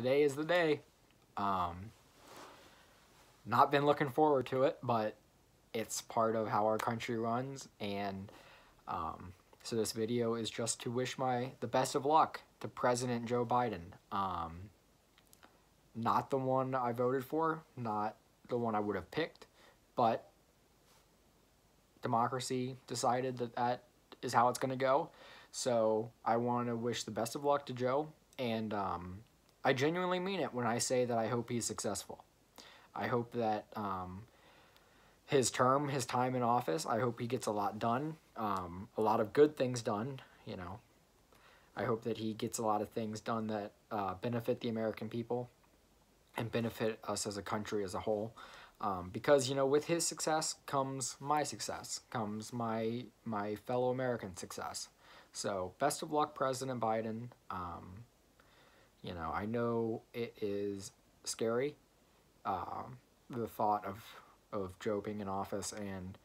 today is the day. Um, not been looking forward to it, but it's part of how our country runs. And um, so this video is just to wish my the best of luck to President Joe Biden. Um, not the one I voted for, not the one I would have picked, but democracy decided that that is how it's going to go. So I want to wish the best of luck to Joe, and um, I genuinely mean it when I say that I hope he's successful. I hope that um, his term, his time in office, I hope he gets a lot done, um, a lot of good things done, you know. I hope that he gets a lot of things done that uh, benefit the American people and benefit us as a country as a whole. Um, because you know, with his success comes my success, comes my my fellow American success. So best of luck, President Biden. Um, you know, I know it is scary, um, the thought of of Joe being in office and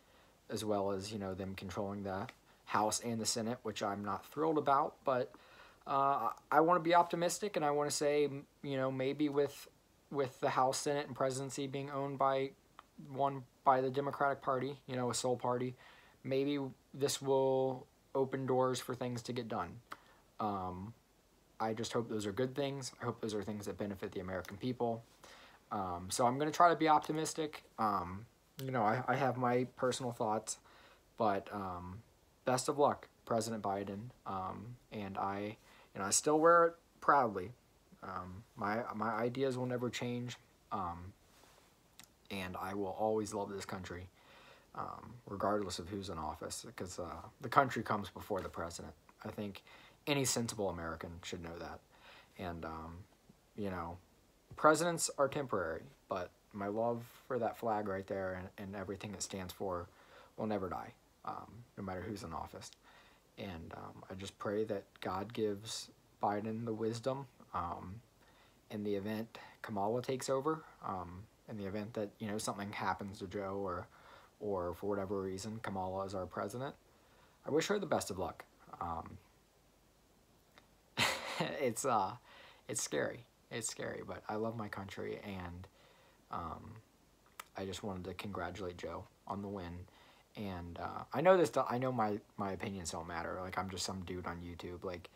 as well as you know them controlling the House and the Senate, which I'm not thrilled about, but uh, I want to be optimistic and I want to say you know maybe with with the House, Senate, and presidency being owned by one by the Democratic Party, you know, a sole party, maybe this will open doors for things to get done. Um, I just hope those are good things. I hope those are things that benefit the American people. Um, so I'm going to try to be optimistic. Um, you know, I, I have my personal thoughts, but um, best of luck, President Biden. Um, and I, you know, I still wear it proudly. Um, my my ideas will never change, um, and I will always love this country, regardless of who's in office, because uh, the country comes before the president. I think any sensible American should know that, and um, you know, presidents are temporary, but my love for that flag right there and, and everything it stands for will never die, um, no matter who's in office. And um, I just pray that God gives Biden the wisdom um, in the event Kamala takes over, um, in the event that you know something happens to Joe or or for whatever reason Kamala is our president, I wish her the best of luck. Um, it's uh, it's scary. It's scary, but I love my country, and um, I just wanted to congratulate Joe on the win. And uh, I know this. I know my my opinions don't matter. Like I'm just some dude on YouTube. Like,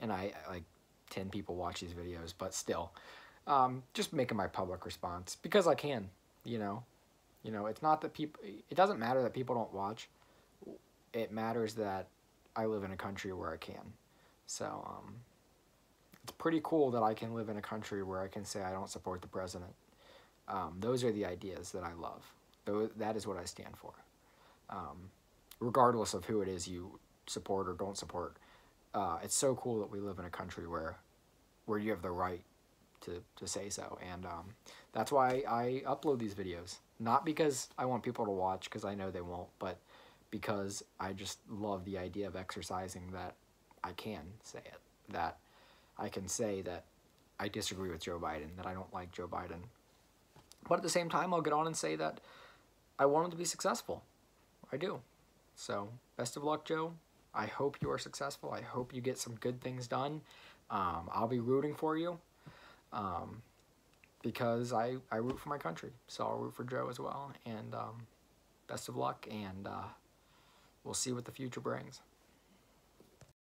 and I like 10 people watch these videos, but still, um, just making my public response because I can, you know, you know, it's not that people, it doesn't matter that people don't watch. It matters that I live in a country where I can. So, um, it's pretty cool that I can live in a country where I can say I don't support the president. Um, those are the ideas that I love. That is what I stand for. Um, regardless of who it is you support or don't support, uh, it's so cool that we live in a country where where you have the right to, to say so. And um, that's why I upload these videos. Not because I want people to watch, because I know they won't, but because I just love the idea of exercising that I can say it. That I can say that I disagree with Joe Biden, that I don't like Joe Biden. But at the same time, I'll get on and say that I want him to be successful. I do. So, best of luck, Joe. I hope you are successful. I hope you get some good things done. Um, I'll be rooting for you um, because I, I root for my country. So I'll root for Joe as well. And um, best of luck, and uh, we'll see what the future brings.